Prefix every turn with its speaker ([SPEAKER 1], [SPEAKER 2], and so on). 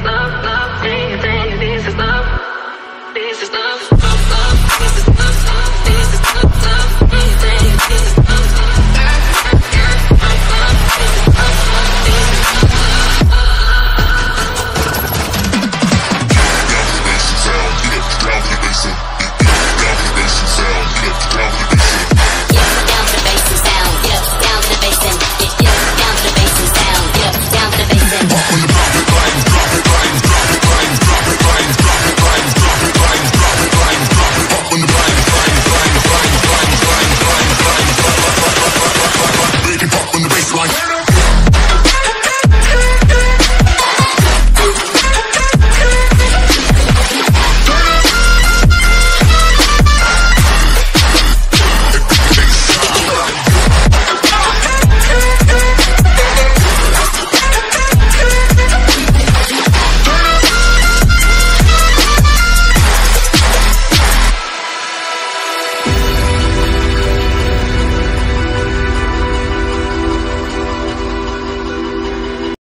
[SPEAKER 1] love, love.